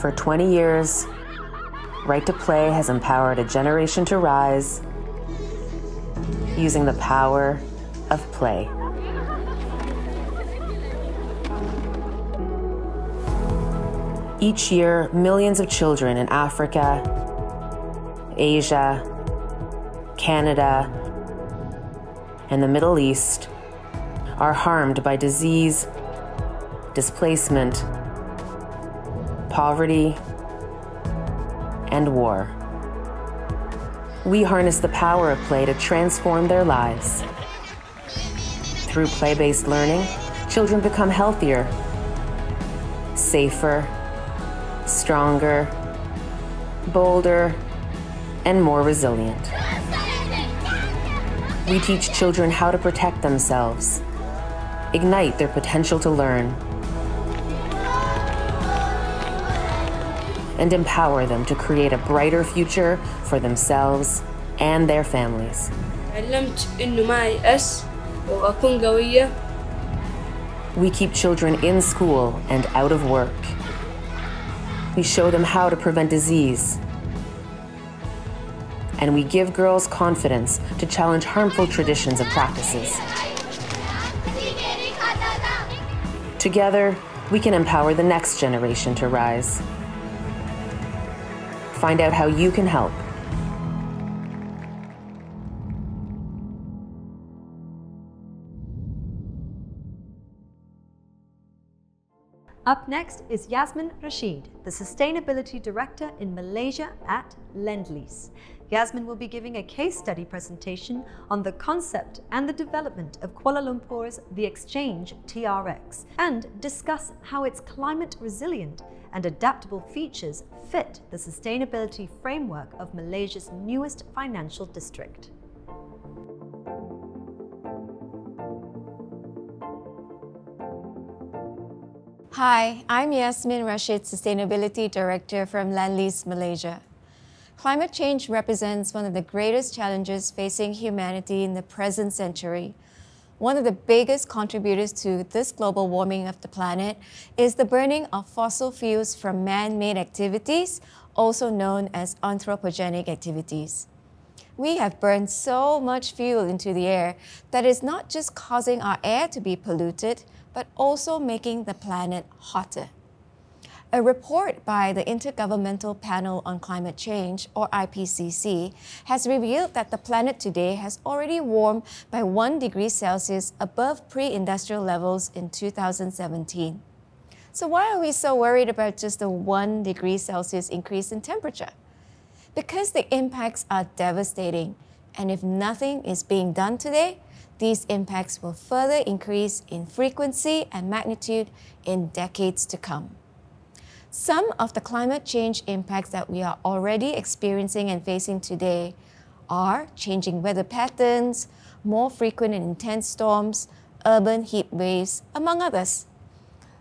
For 20 years, Right to Play has empowered a generation to rise using the power of play. Each year, millions of children in Africa, Asia, Canada, and the Middle East are harmed by disease, displacement, poverty, and war. We harness the power of play to transform their lives. Through play based learning, children become healthier, safer, stronger, bolder, and more resilient. We teach children how to protect themselves, ignite their potential to learn, and empower them to create a brighter future for themselves and their families. We keep children in school and out of work. We show them how to prevent disease. And we give girls confidence to challenge harmful traditions and practices. Together, we can empower the next generation to rise. Find out how you can help. Up next is Yasmin Rasyid, the Sustainability Director in Malaysia at Lendlease. Yasmin will be giving a case study presentation on the concept and the development of Kuala Lumpur's The Exchange TRX and discuss how its climate resilient and adaptable features fit the sustainability framework of Malaysia's newest financial district. Hi, I'm Yasmin Rasyid, Sustainability Director from Lendlease Malaysia. Climate change represents one of the greatest challenges facing humanity in the present century. One of the biggest contributors to this global warming of the planet is the burning of fossil fuels from man made activities, also known as anthropogenic activities. We have burned so much fuel into the air that it's not just causing our air to be polluted, but also making the planet hotter. A report by the Intergovernmental Panel on Climate Change, or IPCC, has revealed that the planet today has already warmed by 1 degree Celsius above pre industrial levels in 2017. So, why are we so worried about just a 1 degree Celsius increase in temperature? Because the impacts are devastating, and if nothing is being done today, these impacts will further increase in frequency and magnitude in decades to come. Some of the climate change impacts that we are already experiencing and facing today are changing weather patterns, more frequent and intense storms, urban heat waves, among others.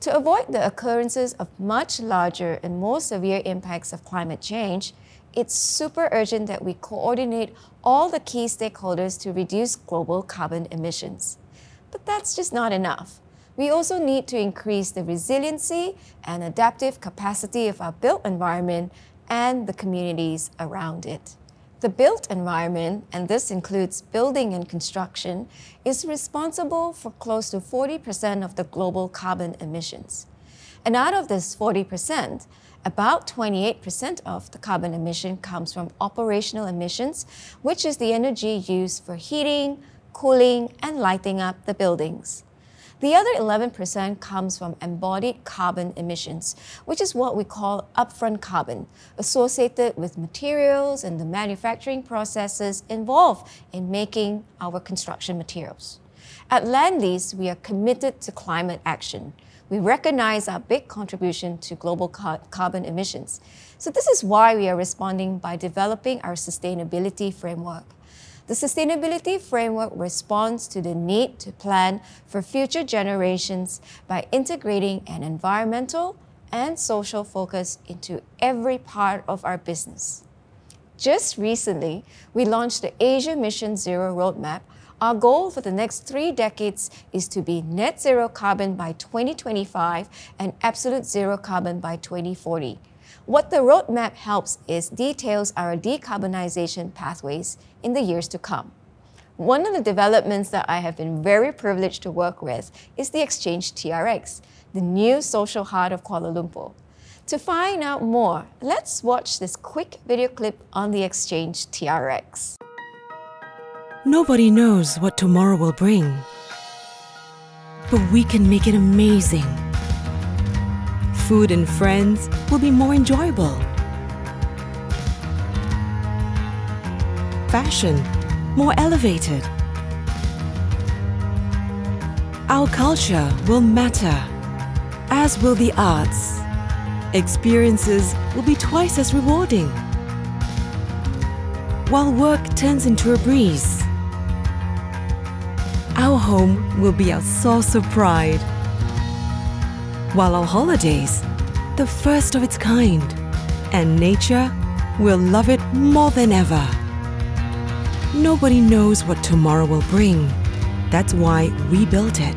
To avoid the occurrences of much larger and more severe impacts of climate change, it's super urgent that we coordinate all the key stakeholders to reduce global carbon emissions. But that's just not enough. We also need to increase the resiliency and adaptive capacity of our built environment and the communities around it. The built environment, and this includes building and construction, is responsible for close to 40% of the global carbon emissions. And out of this 40%, about 28% of the carbon emission comes from operational emissions, which is the energy used for heating, cooling, and lighting up the buildings. The other 11% comes from embodied carbon emissions, which is what we call upfront carbon, associated with materials and the manufacturing processes involved in making our construction materials. At Lendlease, we are committed to climate action. We recognize our big contribution to global car carbon emissions. So this is why we are responding by developing our sustainability framework. The sustainability framework responds to the need to plan for future generations by integrating an environmental and social focus into every part of our business. Just recently, we launched the Asia Mission Zero Roadmap. Our goal for the next three decades is to be net zero carbon by 2025 and absolute zero carbon by 2040. What the roadmap helps is details our decarbonization pathways in the years to come. One of the developments that I have been very privileged to work with is the Exchange TRX, the new social heart of Kuala Lumpur. To find out more, let's watch this quick video clip on the Exchange TRX. Nobody knows what tomorrow will bring, but we can make it amazing. Food and friends will be more enjoyable. Fashion more elevated. Our culture will matter, as will the arts. Experiences will be twice as rewarding. While work turns into a breeze, our home will be our source of pride. While our holidays, the first of its kind, and nature will love it more than ever. Nobody knows what tomorrow will bring. That's why we built it.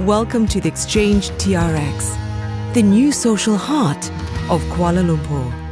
Welcome to the Exchange TRX, the new social heart of Kuala Lumpur.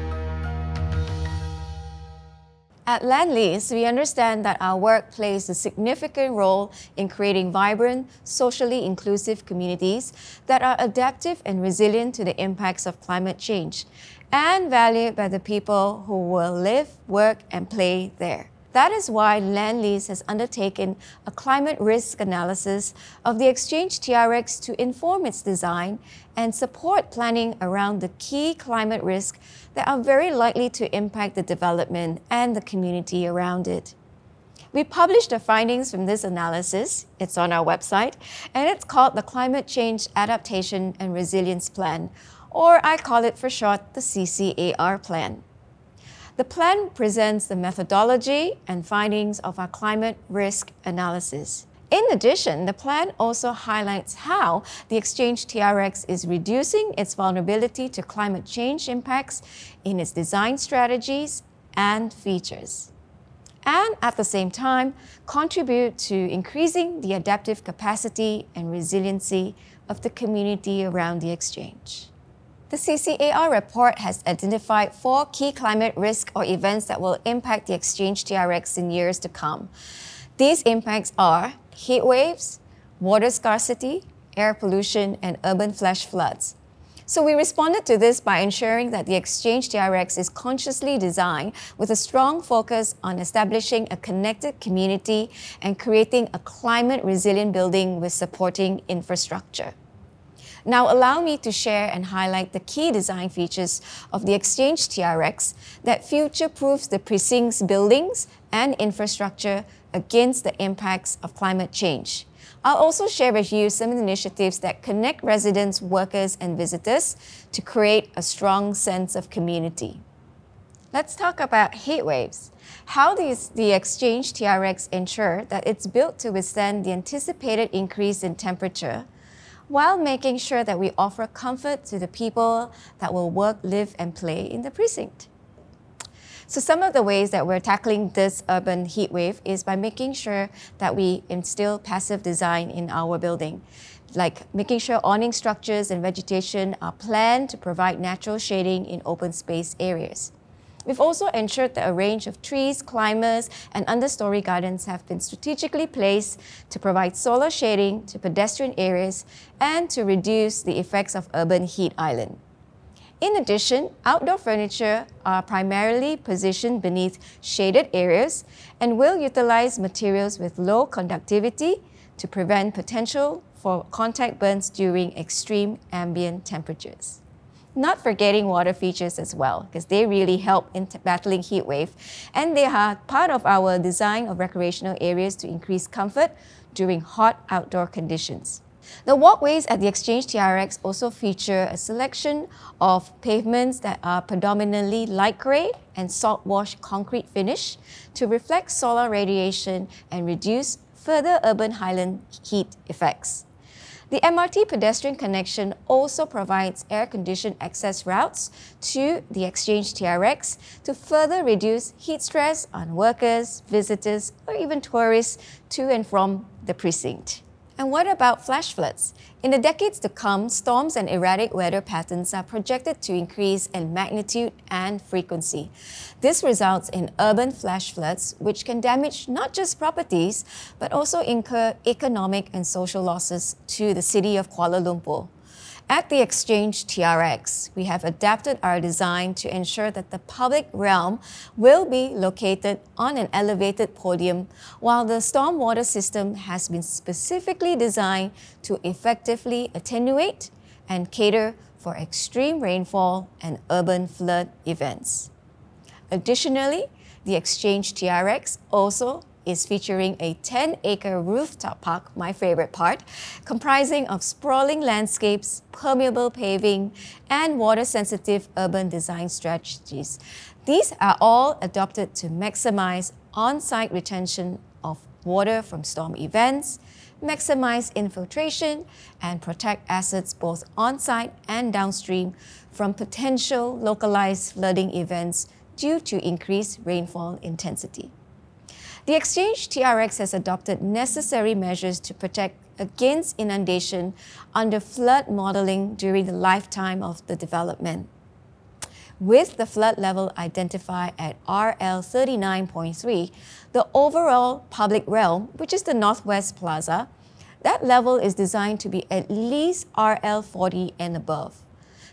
At Lendlease, we understand that our work plays a significant role in creating vibrant, socially inclusive communities that are adaptive and resilient to the impacts of climate change and valued by the people who will live, work, and play there. That is why Lendlease has undertaken a climate risk analysis of the Exchange TRX to inform its design and support planning around the key climate risks that are very likely to impact the development and the community around it. We published the findings from this analysis, it's on our website, and it's called the Climate Change Adaptation and Resilience Plan, or I call it for short the CCAR Plan. The plan presents the methodology and findings of our climate risk analysis. In addition, the plan also highlights how the Exchange TRX is reducing its vulnerability to climate change impacts in its design strategies and features. And at the same time, contribute to increasing the adaptive capacity and resiliency of the community around the Exchange. The CCAR report has identified four key climate risks or events that will impact the Exchange TRX in years to come. These impacts are heat waves, water scarcity, air pollution, and urban flash floods. So we responded to this by ensuring that the Exchange TRX is consciously designed with a strong focus on establishing a connected community and creating a climate resilient building with supporting infrastructure. Now allow me to share and highlight the key design features of the Exchange TRX that future-proofs the precinct's buildings and infrastructure against the impacts of climate change. I'll also share with you some initiatives that connect residents, workers, and visitors to create a strong sense of community. Let's talk about heat waves. How does the Exchange TRX ensure that it's built to withstand the anticipated increase in temperature while making sure that we offer comfort to the people that will work, live, and play in the precinct? So some of the ways that we're tackling this urban heat wave is by making sure that we instill passive design in our building like making sure awning structures and vegetation are planned to provide natural shading in open space areas. We've also ensured that a range of trees, climbers, and understory gardens have been strategically placed to provide solar shading to pedestrian areas and to reduce the effects of urban heat island. In addition, outdoor furniture are primarily positioned beneath shaded areas and will utilize materials with low conductivity to prevent potential for contact burns during extreme ambient temperatures. Not forgetting water features as well, because they really help in battling heat wave, and they are part of our design of recreational areas to increase comfort during hot outdoor conditions. The walkways at the Exchange TRX also feature a selection of pavements that are predominantly light grey and salt wash concrete finish to reflect solar radiation and reduce further urban highland heat effects. The MRT pedestrian connection also provides air-conditioned access routes to the Exchange TRX to further reduce heat stress on workers, visitors, or even tourists to and from the precinct. And what about flash floods? In the decades to come, storms and erratic weather patterns are projected to increase in magnitude and frequency. This results in urban flash floods, which can damage not just properties, but also incur economic and social losses to the city of Kuala Lumpur. At the Exchange TRX, we have adapted our design to ensure that the public realm will be located on an elevated podium, while the stormwater system has been specifically designed to effectively attenuate and cater for extreme rainfall and urban flood events. Additionally, the Exchange TRX also is featuring a 10 acre rooftop park, my favorite part, comprising of sprawling landscapes, permeable paving, and water sensitive urban design strategies. These are all adopted to maximize on site retention of water from storm events, maximize infiltration, and protect assets both on site and downstream from potential localized flooding events due to increased rainfall intensity. The Exchange TRX has adopted necessary measures to protect against inundation under flood modeling during the lifetime of the development. With the flood level identified at RL 39.3, the overall public realm, which is the Northwest Plaza, that level is designed to be at least RL 40 and above.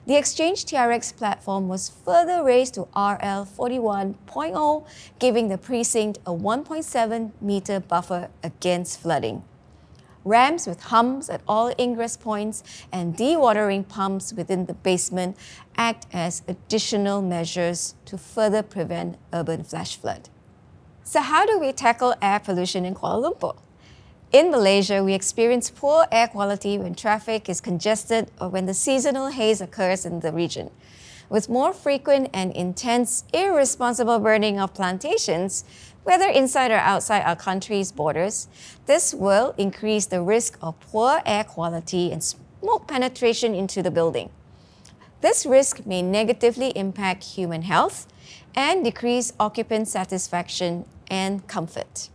The Exchange TRX platform was further raised to RL 41.0, giving the precinct a 1.7 meter buffer against flooding. Ramps with humps at all ingress points and dewatering pumps within the basement act as additional measures to further prevent urban flash flood. So, how do we tackle air pollution in Kuala Lumpur? In Malaysia, we experience poor air quality when traffic is congested or when the seasonal haze occurs in the region. With more frequent and intense, irresponsible burning of plantations, whether inside or outside our country's borders, this will increase the risk of poor air quality and smoke penetration into the building. This risk may negatively impact human health and decrease occupant satisfaction and comfort.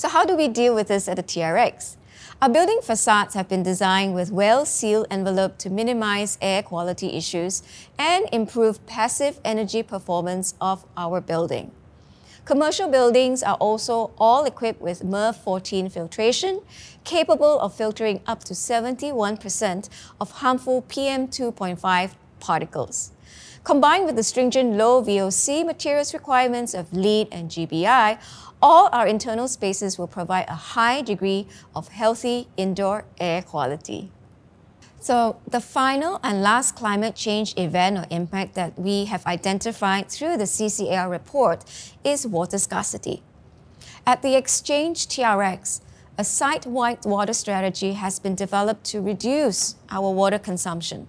So how do we deal with this at the TRX? Our building facades have been designed with well-sealed envelope to minimize air quality issues and improve passive energy performance of our building. Commercial buildings are also all equipped with MERV 14 filtration, capable of filtering up to 71% of harmful PM 2.5 particles. Combined with the stringent low VOC materials requirements of LEED and GBI, all our internal spaces will provide a high degree of healthy indoor air quality. So, the final and last climate change event or impact that we have identified through the CCAR report is water scarcity. At the Exchange TRX, a site wide water strategy has been developed to reduce our water consumption.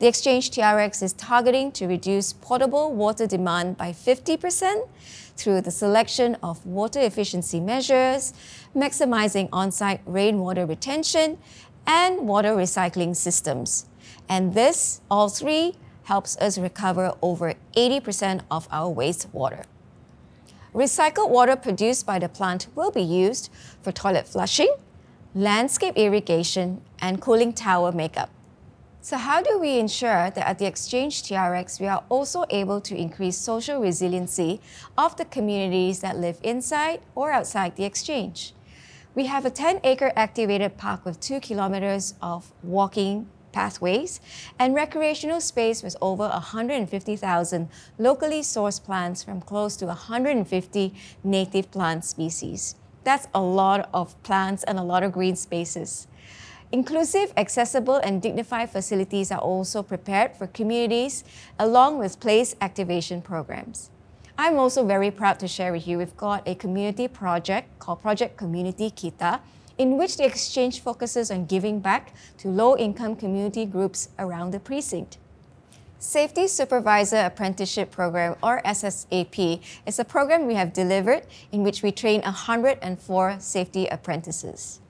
The Exchange TRX is targeting to reduce potable water demand by 50% through the selection of water efficiency measures, maximizing on site rainwater retention, and water recycling systems. And this, all three, helps us recover over 80% of our wastewater. Recycled water produced by the plant will be used for toilet flushing, landscape irrigation, and cooling tower makeup. So how do we ensure that at the Exchange TRX we are also able to increase social resiliency of the communities that live inside or outside the Exchange? We have a 10-acre activated park with 2 kilometers of walking pathways and recreational space with over 150,000 locally sourced plants from close to 150 native plant species. That's a lot of plants and a lot of green spaces. Inclusive, accessible, and dignified facilities are also prepared for communities along with place activation programs. I'm also very proud to share with you we've got a community project called Project Community Kita, in which the exchange focuses on giving back to low income community groups around the precinct. Safety Supervisor Apprenticeship Program, or SSAP, is a program we have delivered in which we train 104 safety apprentices.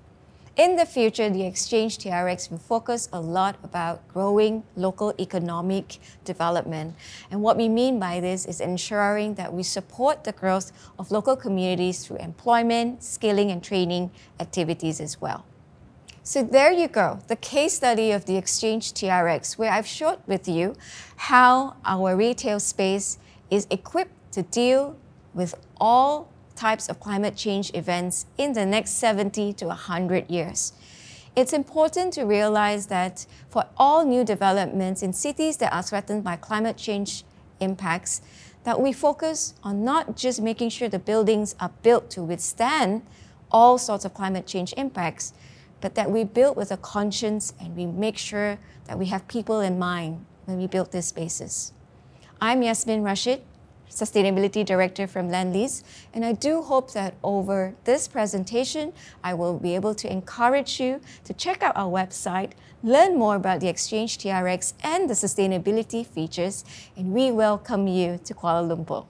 In the future, the Exchange TRX will focus a lot about growing local economic development. And what we mean by this is ensuring that we support the growth of local communities through employment, skilling, and training activities as well. So there you go, the case study of the Exchange TRX, where I've showed with you how our retail space is equipped to deal with all types of climate change events in the next 70 to 100 years. It's important to realize that for all new developments in cities that are threatened by climate change impacts, that we focus on not just making sure the buildings are built to withstand all sorts of climate change impacts, but that we build with a conscience and we make sure that we have people in mind when we build these spaces. I'm Yasmin Rasyid, Sustainability Director from Lendlease, and I do hope that over this presentation, I will be able to encourage you to check out our website, learn more about the Exchange TRX and the sustainability features, and we welcome you to Kuala Lumpur.